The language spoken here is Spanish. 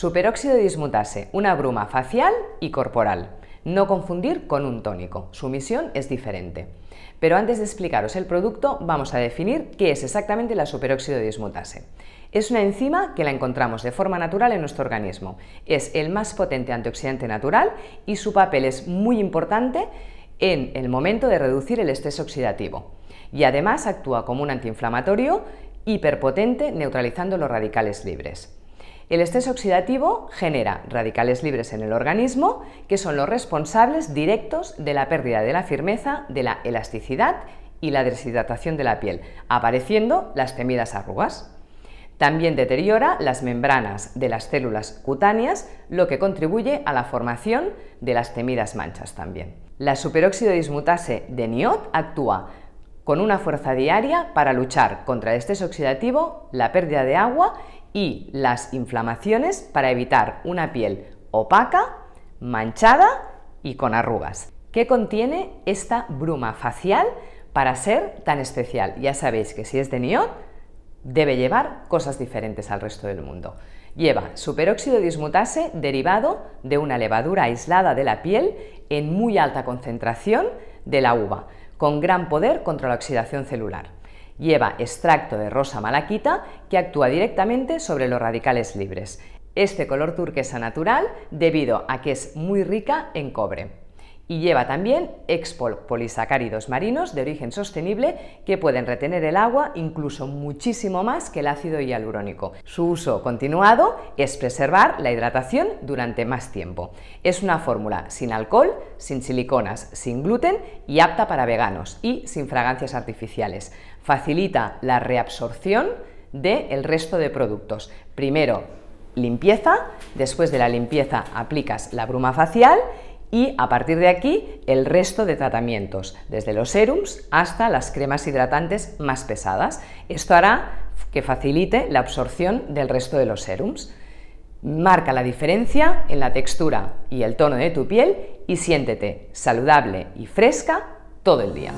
Superóxido de dismutase, una bruma facial y corporal. No confundir con un tónico, su misión es diferente. Pero antes de explicaros el producto, vamos a definir qué es exactamente la superóxido de dismutase. Es una enzima que la encontramos de forma natural en nuestro organismo. Es el más potente antioxidante natural y su papel es muy importante en el momento de reducir el estrés oxidativo. Y además actúa como un antiinflamatorio hiperpotente neutralizando los radicales libres. El estrés oxidativo genera radicales libres en el organismo que son los responsables directos de la pérdida de la firmeza, de la elasticidad y la deshidratación de la piel, apareciendo las temidas arrugas. También deteriora las membranas de las células cutáneas, lo que contribuye a la formación de las temidas manchas también. La superóxido dismutase de NIOT actúa con una fuerza diaria para luchar contra el estrés oxidativo, la pérdida de agua y las inflamaciones para evitar una piel opaca, manchada y con arrugas. ¿Qué contiene esta bruma facial para ser tan especial? Ya sabéis que si es de NIOT, debe llevar cosas diferentes al resto del mundo. Lleva superóxido dismutase derivado de una levadura aislada de la piel en muy alta concentración de la uva, con gran poder contra la oxidación celular. Lleva extracto de rosa malaquita que actúa directamente sobre los radicales libres. Este color turquesa natural debido a que es muy rica en cobre y lleva también expol polisacáridos marinos de origen sostenible que pueden retener el agua incluso muchísimo más que el ácido hialurónico. Su uso continuado es preservar la hidratación durante más tiempo. Es una fórmula sin alcohol, sin siliconas, sin gluten y apta para veganos y sin fragancias artificiales. Facilita la reabsorción del resto de productos. Primero limpieza, después de la limpieza aplicas la bruma facial y a partir de aquí el resto de tratamientos, desde los serums hasta las cremas hidratantes más pesadas. Esto hará que facilite la absorción del resto de los serums. Marca la diferencia en la textura y el tono de tu piel y siéntete saludable y fresca todo el día.